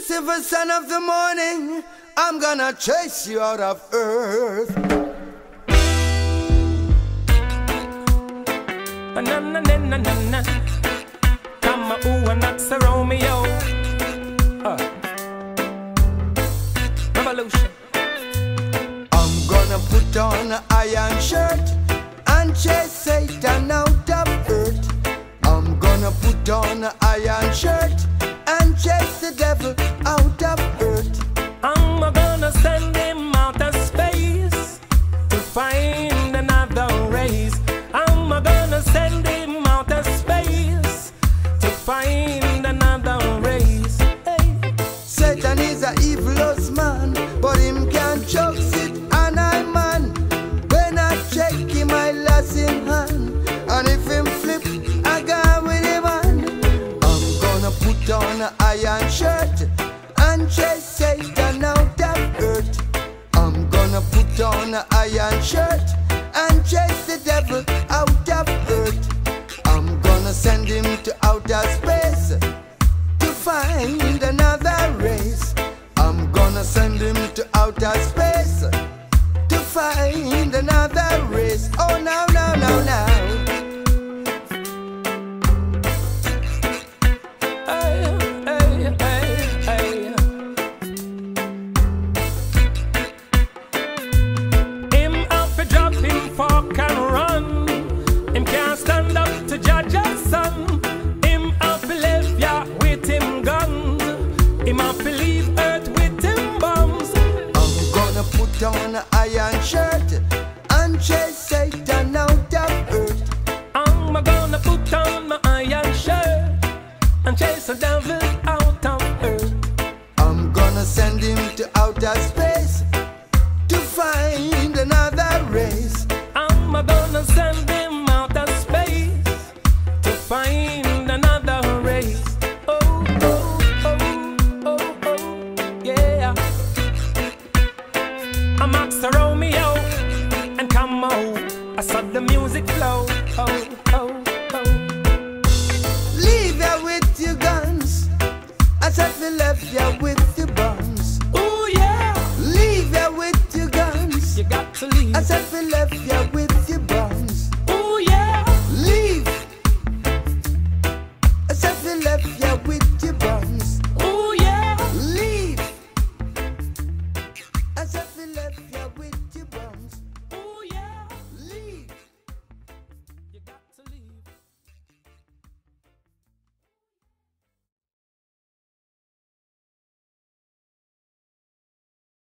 Lucifer, son of the morning, I'm gonna chase you out of earth. Na na na na na na. Come on, ooh, and that's the Romeo. Uh. Revolution. I'm gonna put on an iron shirt and chase Satan out of earth. I'm gonna put on an iron shirt chase the devil out of earth. I'm gonna send him out of space to find another race. I'm gonna send him out of space to find another race. Hey. Satan is a evilous an iron shirt and chase Satan out of earth. I'm gonna put on an iron shirt and chase the devil out of earth. I'm gonna send him to outer space to find another race. I'm gonna send him to outer space to find another fork and run. Him can't stand up to Jah Jah son. Him to left ya with him guns. Him to leave earth with him bombs. I'm gonna put on an iron shirt and chase Satan out of earth. I'm gonna put on my iron shirt and chase the devil out of earth. I'm gonna send him to outer space the music flow. Oh, oh, oh. Leave ya with your guns. I said we left ya with